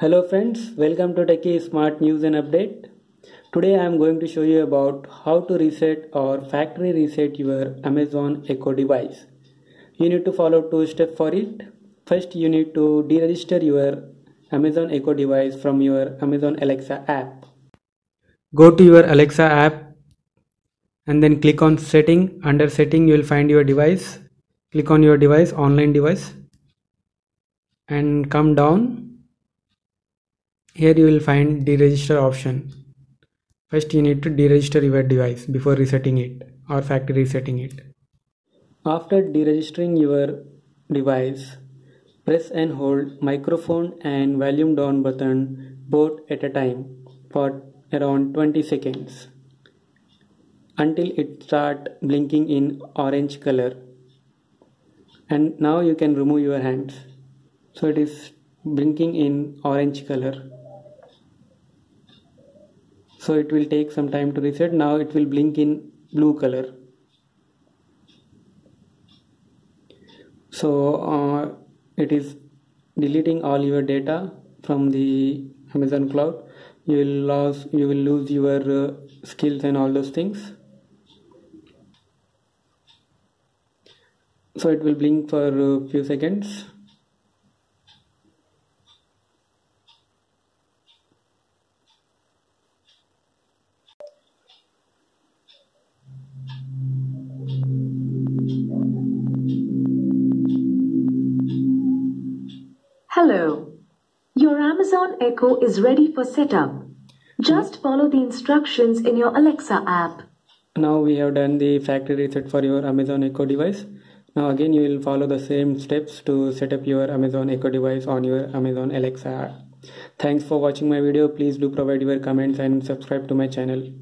Hello friends, welcome to Techy Smart News and Update. Today I am going to show you about how to reset or factory reset your Amazon Echo device. You need to follow two steps for it. First you need to deregister your Amazon Echo device from your Amazon Alexa app. Go to your Alexa app and then click on setting. Under setting you will find your device. Click on your device, online device and come down here you will find deregister option. First you need to deregister your device before resetting it or factory resetting it. After deregistering your device press and hold microphone and volume down button both at a time for around 20 seconds until it start blinking in orange color. And now you can remove your hands. So it is blinking in orange color so it will take some time to reset. Now it will blink in blue color. So uh, it is deleting all your data from the Amazon cloud. You will lose you will lose your uh, skills and all those things. So it will blink for a few seconds Hello. Your Amazon Echo is ready for setup. Just follow the instructions in your Alexa app. Now we have done the factory reset for your Amazon Echo device. Now again you will follow the same steps to set up your Amazon Echo device on your Amazon Alexa app. Thanks for watching my video. Please do provide your comments and subscribe to my channel.